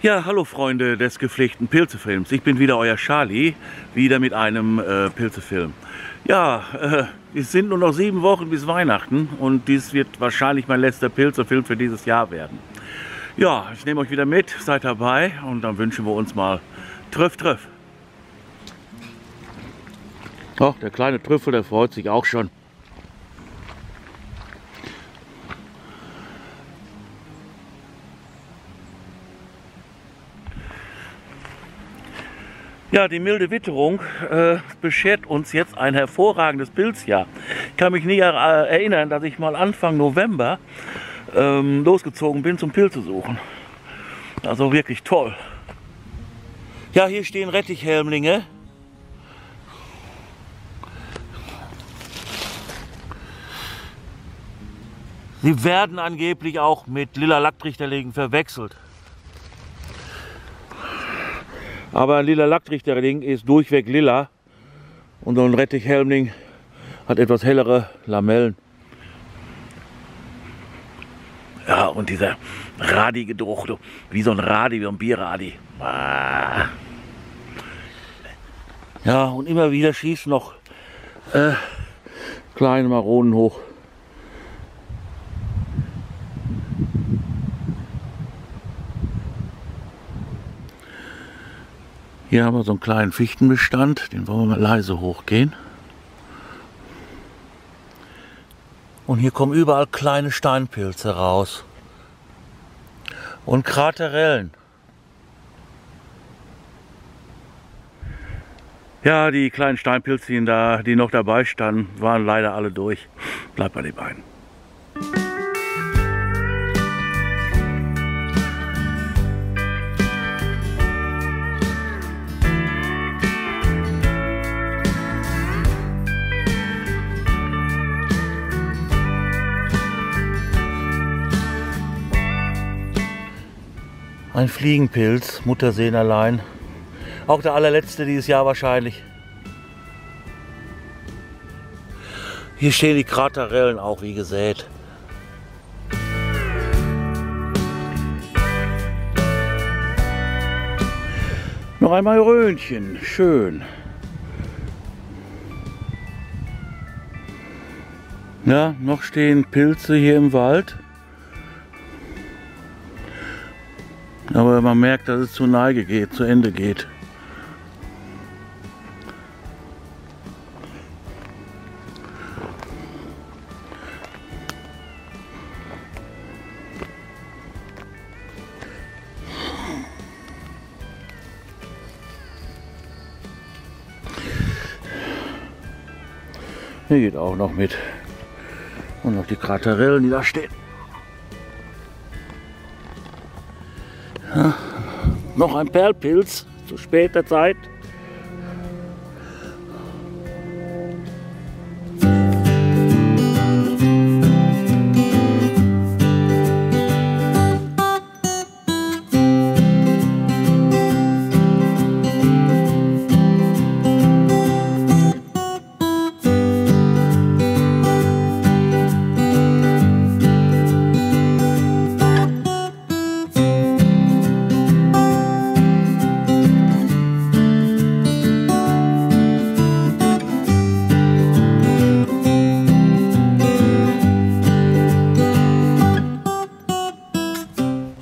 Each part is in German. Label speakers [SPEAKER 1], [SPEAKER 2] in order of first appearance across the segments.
[SPEAKER 1] Ja, hallo Freunde des gepflegten Pilzefilms. Ich bin wieder euer Charlie, wieder mit einem äh, Pilzefilm. Ja, äh, es sind nur noch sieben Wochen bis Weihnachten und dies wird wahrscheinlich mein letzter Pilzefilm für dieses Jahr werden. Ja, ich nehme euch wieder mit, seid dabei und dann wünschen wir uns mal Trüff, Trüff. Ach, der kleine Trüffel, der freut sich auch schon. Ja, die milde Witterung äh, beschert uns jetzt ein hervorragendes Pilzjahr. Ich kann mich nie er erinnern, dass ich mal Anfang November ähm, losgezogen bin zum Pilze suchen. Also wirklich toll. Ja, hier stehen Rettichhelmlinge. Sie werden angeblich auch mit lila Lacktrichterlingen verwechselt. Aber ein lila Lacktrichterling ist durchweg lila und so ein Rettichhelmling hat etwas hellere Lamellen. Ja, und dieser Radi-Geruch, wie so ein Radi, wie ein Bierradi. Ah. Ja, und immer wieder schießen noch äh, kleine Maronen hoch. Hier haben wir so einen kleinen Fichtenbestand, den wollen wir mal leise hochgehen. Und hier kommen überall kleine Steinpilze raus. Und Kraterellen. Ja, die kleinen da, die noch dabei standen, waren leider alle durch. Bleibt bei den beiden. Ein Fliegenpilz, Mutterseen Auch der allerletzte dieses Jahr wahrscheinlich. Hier stehen die Kraterellen auch wie gesät. Noch einmal Röhnchen, schön. Ja, noch stehen Pilze hier im Wald. Aber man merkt, dass es zu Neige geht, zu Ende geht. Hier geht auch noch mit. Und noch die Kraterellen, die da stehen. Noch ein Perlpilz zu später Zeit.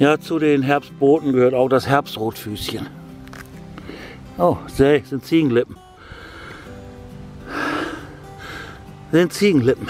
[SPEAKER 1] Ja, zu den Herbstboten gehört auch das Herbstrotfüßchen. Oh, sehr, sind Ziegenlippen. Sind Ziegenlippen.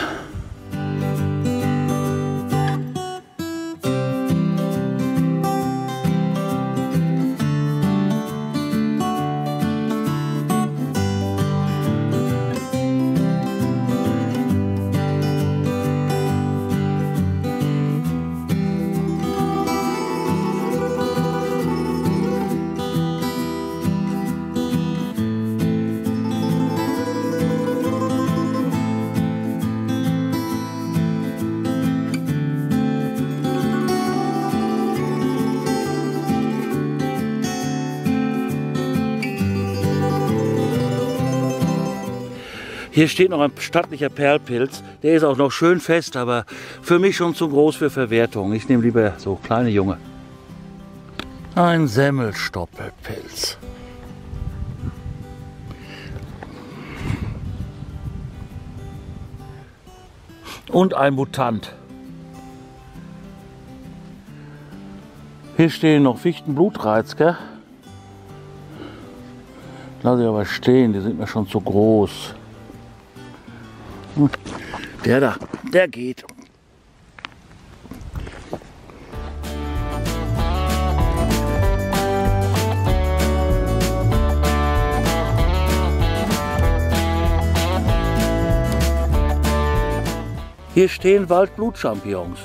[SPEAKER 1] Hier steht noch ein stattlicher Perlpilz. Der ist auch noch schön fest, aber für mich schon zu groß für Verwertung. Ich nehme lieber so kleine Junge. Ein Semmelstoppelpilz. Und ein Mutant. Hier stehen noch Fichtenblutreizker. Lass ich aber stehen, die sind mir schon zu groß. Der da, der geht. Hier stehen Waldblutchampignons.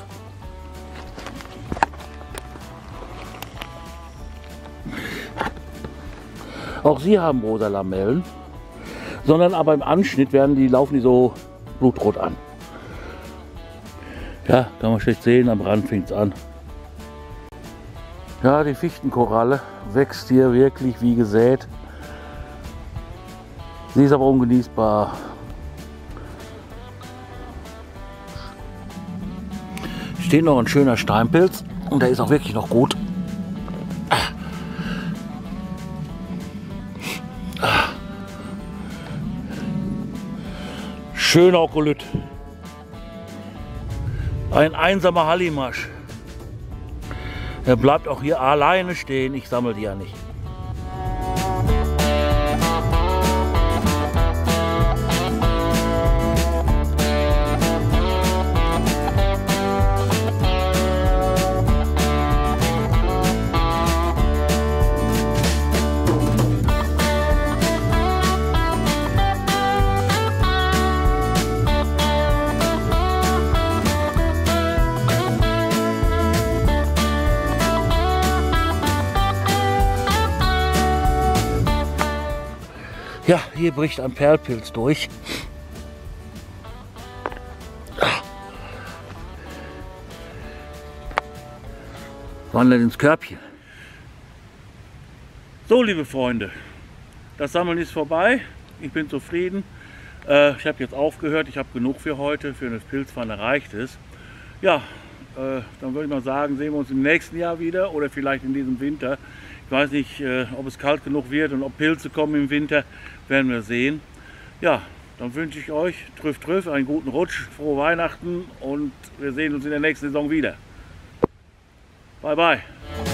[SPEAKER 1] Auch sie haben rosa Lamellen, sondern aber im Anschnitt werden die, laufen die so blutrot an. Ja, kann man schlecht sehen, am Rand fängt es an. Ja, die Fichtenkoralle wächst hier wirklich wie gesät. Sie ist aber ungenießbar. Steht noch ein schöner Steinpilz und der ist auch wirklich noch gut. Schöner Okolyt. Ein einsamer Hallimasch. Er bleibt auch hier alleine stehen. Ich sammle die ja nicht. Ja, hier bricht ein Perlpilz durch. Wandert ins Körbchen. So, liebe Freunde, das Sammeln ist vorbei. Ich bin zufrieden. Äh, ich habe jetzt aufgehört. Ich habe genug für heute. Für das Pilzpfanne reicht es. Ja, äh, dann würde ich mal sagen, sehen wir uns im nächsten Jahr wieder oder vielleicht in diesem Winter. Ich weiß nicht, äh, ob es kalt genug wird und ob Pilze kommen im Winter, werden wir sehen. Ja, dann wünsche ich euch, trüff, trüff, einen guten Rutsch, frohe Weihnachten und wir sehen uns in der nächsten Saison wieder. Bye, bye.